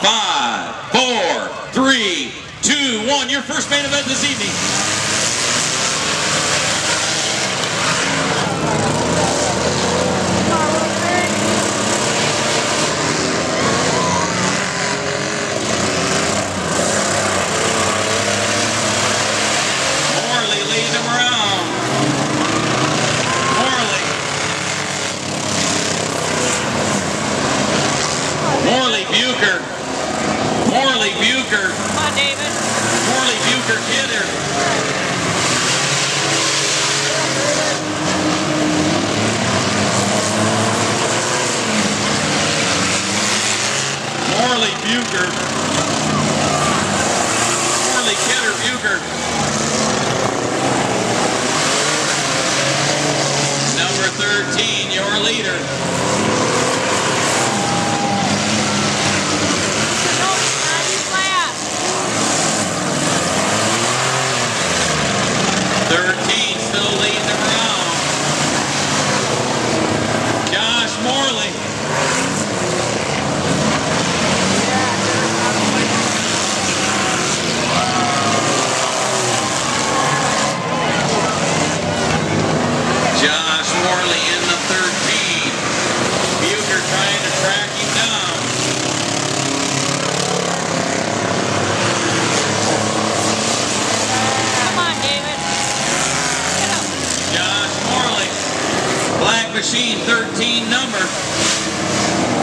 Five, four, three, two, one. Your first main event this evening. Morley Bucher. Morley Bucher. Come on, David. Morley Bucher Kidder. Morley Bucher. Morley Kidder Bucher. Number 13, your leader. Machine 13 number.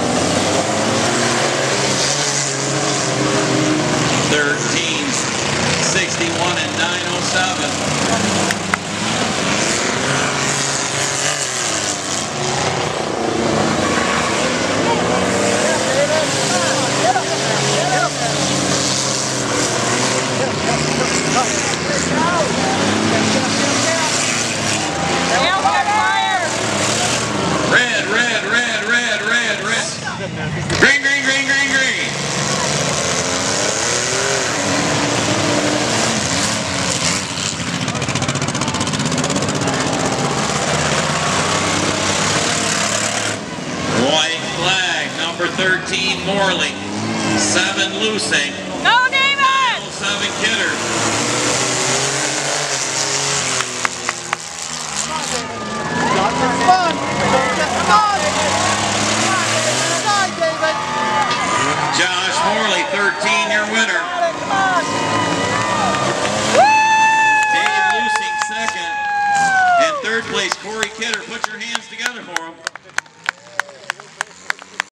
Green, green, green, green, green. White flag, number 13, Morley. Seven, Lusing. Go, oh, David. third place, Corey Kidder. Put your hands together for him.